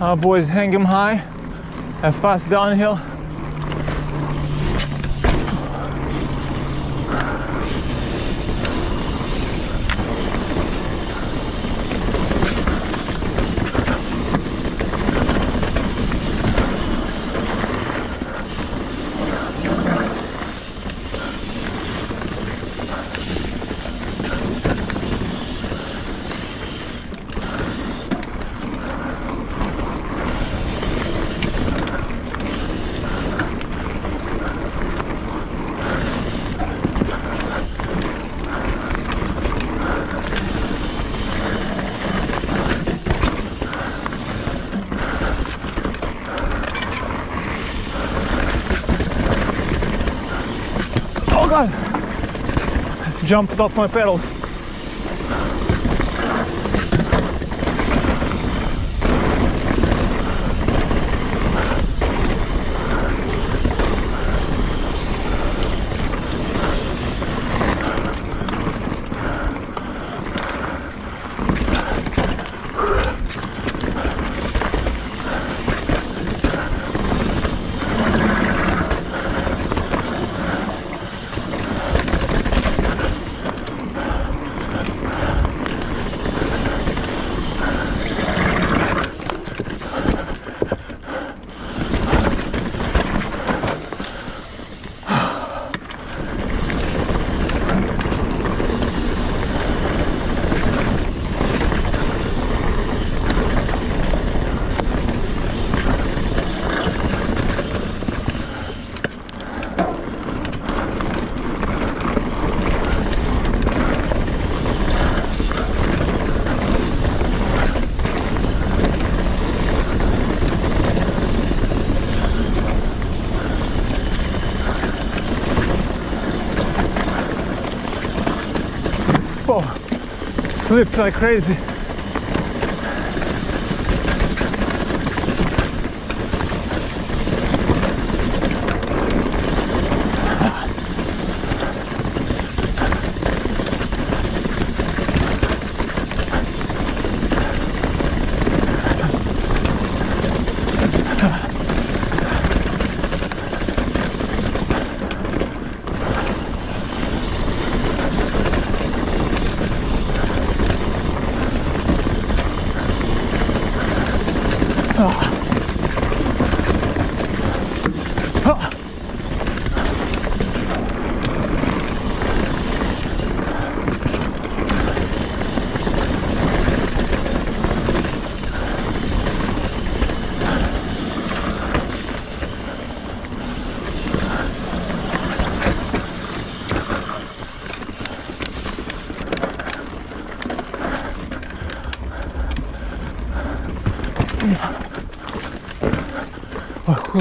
Our boys hang them high and fast downhill. jumped off my pedals. slipped like crazy.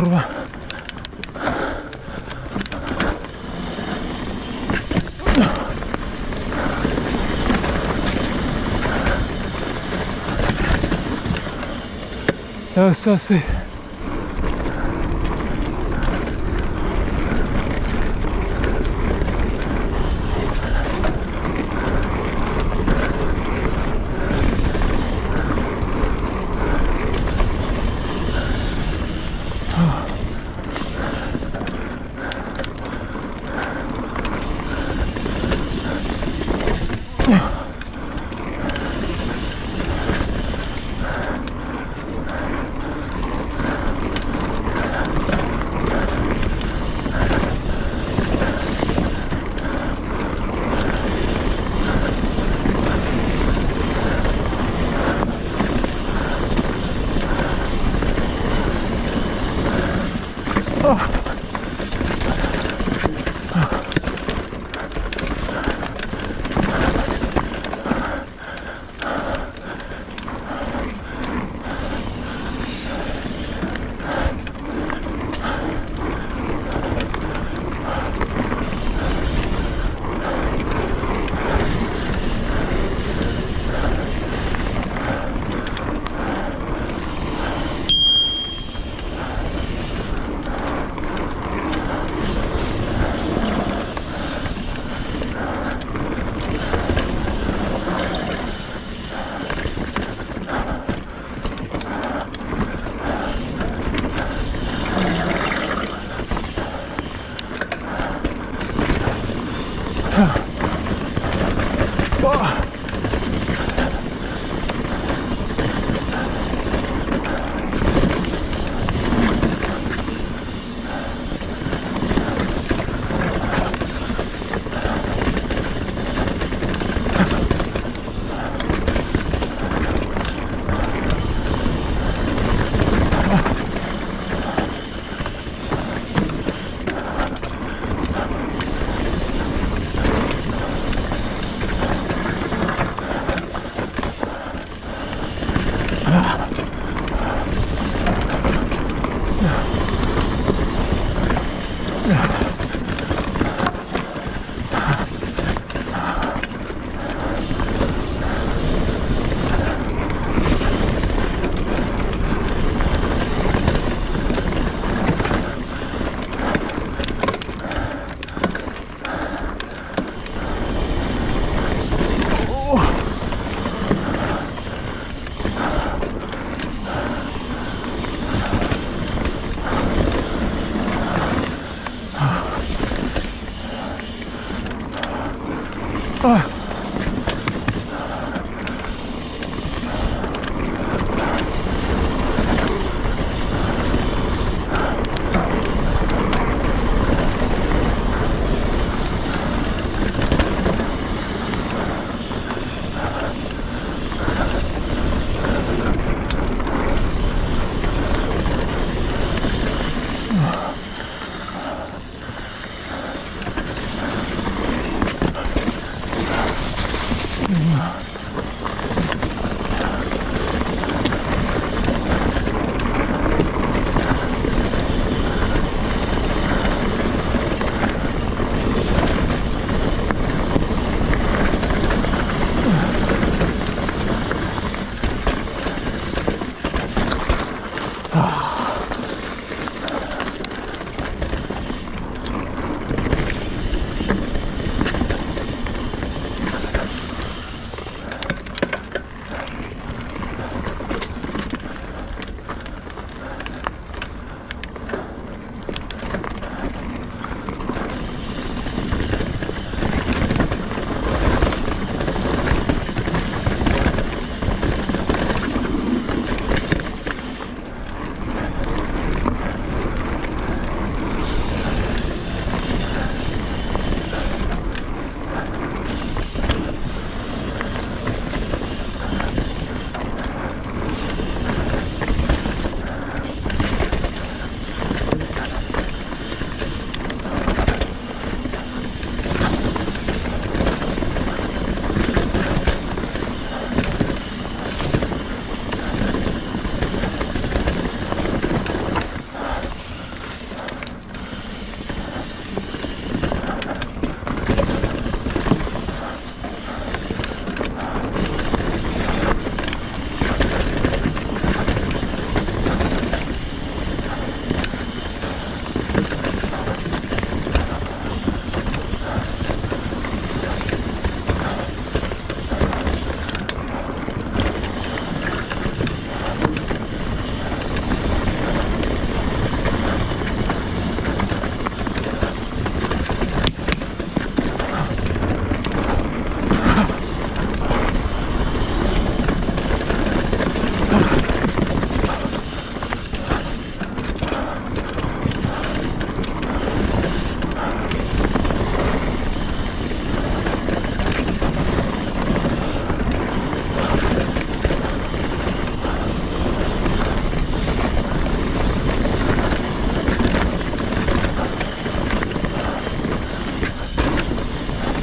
kurwa. só sasy. Oh.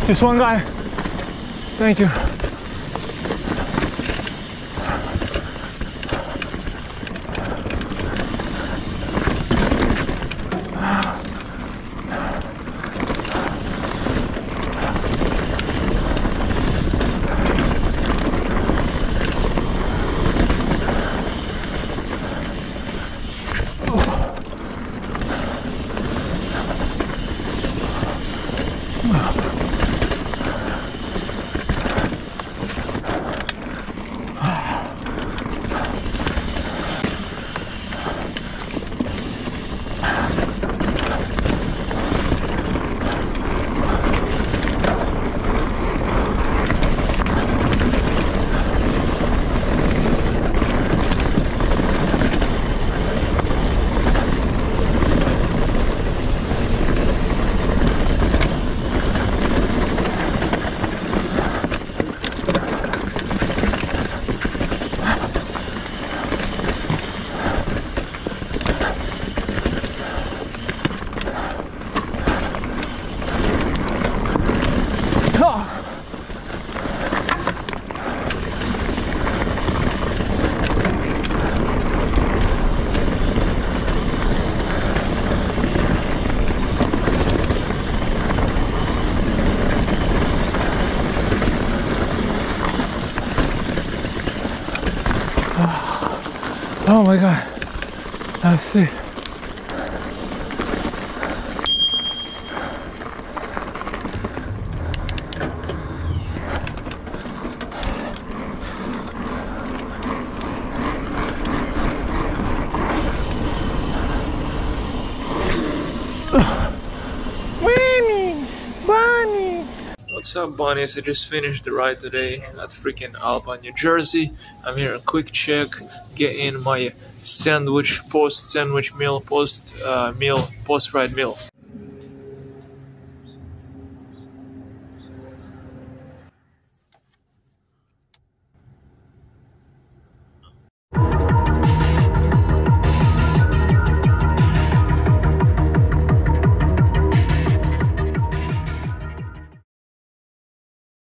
Just one guy. Thank you. my god, that's sick. What's up, bunnies? I just finished the ride today at freaking Alba, New Jersey. I'm here. A quick check. Get in my sandwich post sandwich meal post uh, meal post ride meal.